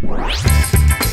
Música